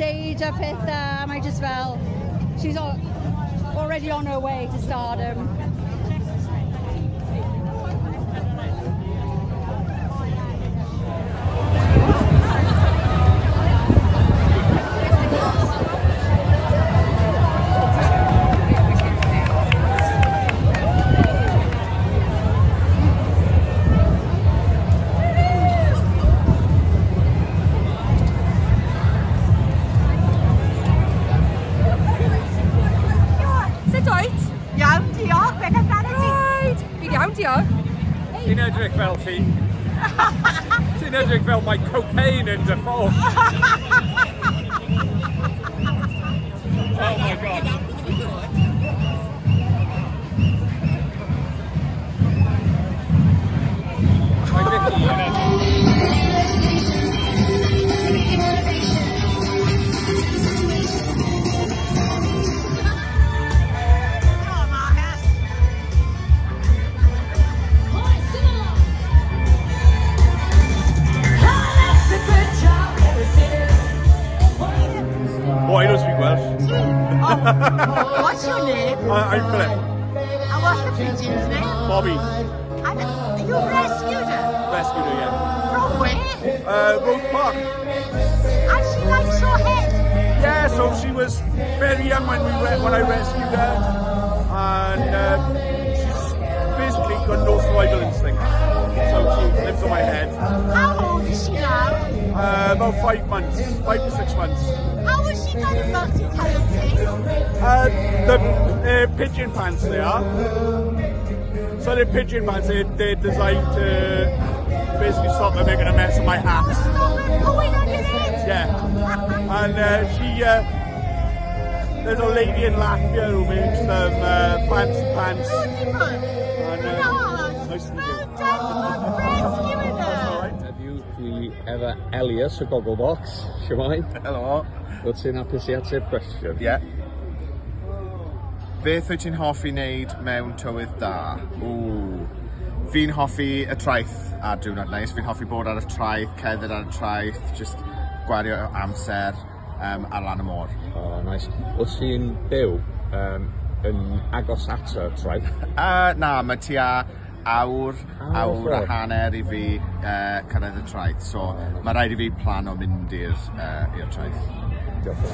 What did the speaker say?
stage a pethau, a mae just fel, she's already on her way to stardom. Video? Ti'n edrych fel ti. Ti'n edrych fel mae cocaine dy ffôn. oh my god. Welsh? What's your name? I, I'm Philip. And what's the pigeon's name? Bobby. And you've rescued her. Rescued her, yeah. From where? Uh, Roath Park. And she likes your head. Yeah, so she was very young when we when I rescued her, and um, she's basically got no survival instinct. So she lives on my head. How old is she now? Uh, about five months, five to six months. How was she got a multi-coloured Uh, the uh, pigeon pants they are. So the pigeon pants they, they're designed to basically stop her making a mess of my hat. Stop her pulling on your head. Yeah. And uh, she, uh, there's a lady in Latvia who makes them uh, fancy pants. Beautiful. And, uh, chi efo Elias o Gogglebox. Siwmai? Helo. Wyt ti'n hapus i ateb cwestiwn? Ie. Yeah. Beth wyt ti'n hoffi wneud mewn tywydd da? Ww. Fi'n hoffi y traeth ar diwrnod neis. Fi'n hoffi bod ar y traeth, cerdded ar y traeth, just gwario amser um, ar lan y môr. O, oh, nice. Wyt ti'n byw um, yn agos at y traeth? uh, na, mae ti a awr, ah, awr a hanner i fi uh, cyrraedd y traeth. So mae rhaid i fi plan o mynd i'r uh, traeth. Diolch.